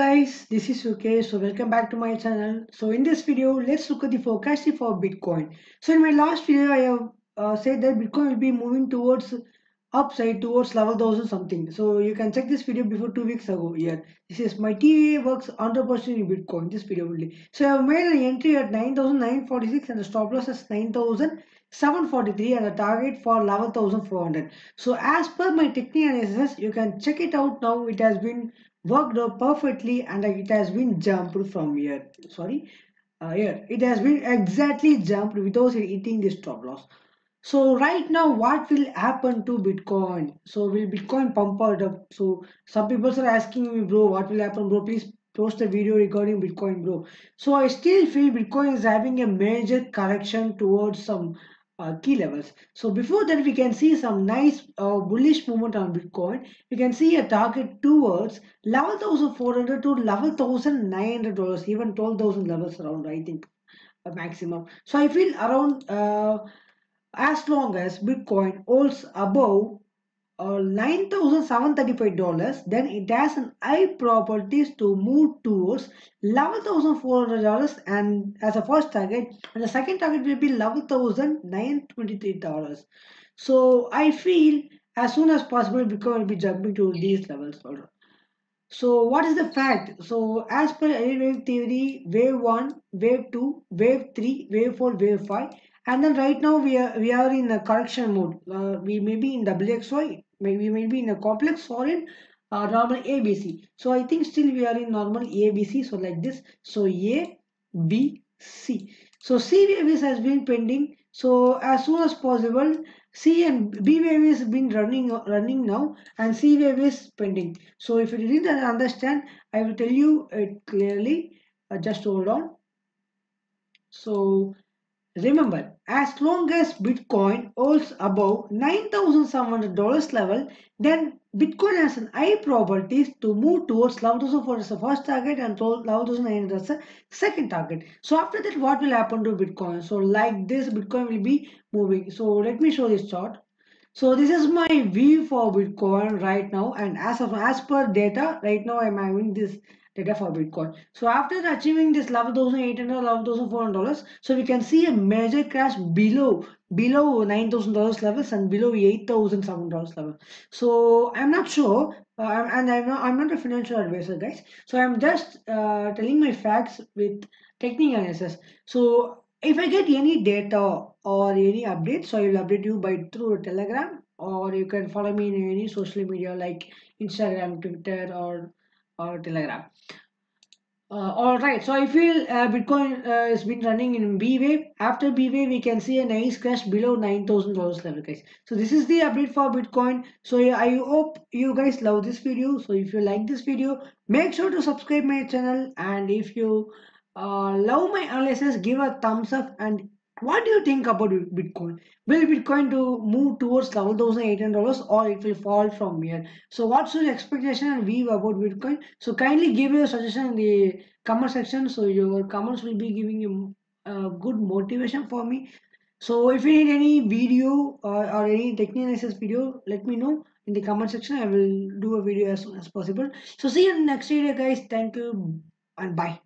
guys, this is Yokesh. So welcome back to my channel. So in this video, let's look at the forecast for Bitcoin. So in my last video, I have uh, said that Bitcoin will be moving towards upside towards level thousand something. So you can check this video before two weeks ago. Here, this is my TVA works 100% in Bitcoin. This video only. So I have made an entry at 9,946 and the stop loss is 9,743 and the target for 11,400. So as per my technique analysis, you can check it out now. It has been worked out perfectly and it has been jumped from here sorry uh, here it has been exactly jumped without hitting the stop loss so right now what will happen to bitcoin so will bitcoin pump out up so some people are asking me bro what will happen bro please post a video regarding bitcoin bro so i still feel bitcoin is having a major correction towards some uh, key levels. So before that, we can see some nice uh, bullish movement on Bitcoin. We can see a target towards level 11,400 to 11,900 dollars, even 12,000 levels around. I think a maximum. So I feel around uh, as long as Bitcoin holds above uh, $9,735 then it has an high probabilities to move towards $11,400 and as a first target and the second target will be $11,923 so I feel as soon as possible Bitcoin will be jumping to these levels. So what is the fact? So as per wave theory, wave 1, wave 2, wave 3, wave 4, wave 5 and then right now we are we are in a correction mode. Uh, we may be in WXY maybe maybe in a complex or in uh, normal ABC. So I think still we are in normal ABC. So like this. So A, B, C. So C wave has been pending. So as soon as possible, C and B wave is been running running now, and C wave is pending. So if you didn't understand, I will tell you it clearly. Uh, just hold on. So Remember, as long as Bitcoin holds above $9,700 level, then Bitcoin has an high probability to move towards 11,004 as the first target and 11,900 as the second target. So after that, what will happen to Bitcoin? So like this, Bitcoin will be moving. So let me show this chart. So this is my view for Bitcoin right now and as of as per data, right now I'm having this data for Bitcoin. So after achieving this 11,800, 11,400 dollars, so we can see a major crash below below 9,000 dollars levels and below 8,007 dollars level. So I'm not sure, uh, and I'm not I'm not a financial advisor, guys. So I'm just uh, telling my facts with technical analysis. So if I get any data or any update, so I will update you by through Telegram or you can follow me in any social media like Instagram, Twitter, or or Telegram. Uh, all right, so I feel uh, Bitcoin uh, has been running in B wave. After B wave, we can see a nice crash below nine thousand dollars level, guys. So this is the update for Bitcoin. So I hope you guys love this video. So if you like this video, make sure to subscribe my channel. And if you uh, love my analysis, give a thumbs up and what do you think about bitcoin? Will bitcoin to move towards $11800 or it will fall from here? So what's your expectation and view about bitcoin? So kindly give your suggestion in the comment section. So your comments will be giving you a good motivation for me. So if you need any video or, or any technical analysis video let me know in the comment section. I will do a video as soon as possible. So see you next video guys. Thank you and bye